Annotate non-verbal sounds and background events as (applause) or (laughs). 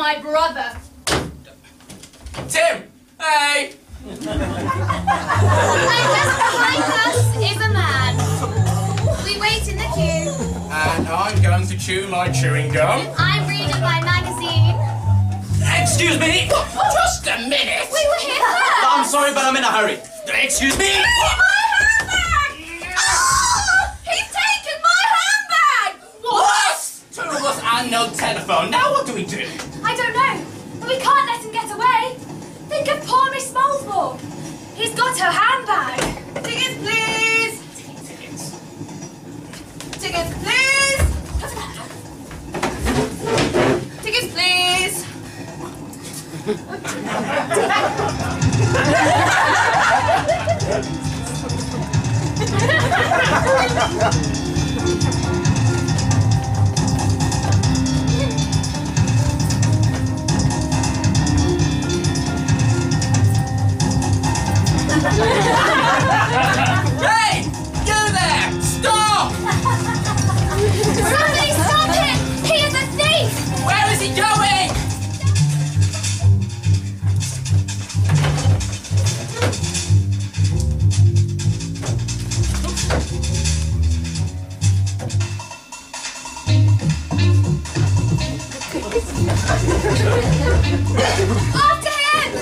my brother. Tim! Hey! (laughs) And just behind us is a man. We wait in the queue. And I'm going to chew my chewing gum. I'm reading my magazine. Excuse me! Just a minute! We were here first. I'm sorry, but I'm in a hurry. Excuse me! He's taken my handbag! What? Two of us and no telephone. Now what do we do? I don't know, but we can't let him get away. Think of poor Miss Molesworth. He's got her handbag. Tickets, please. Tickets. Tickets, please. Tickets, please. Hey! (laughs) Ontem!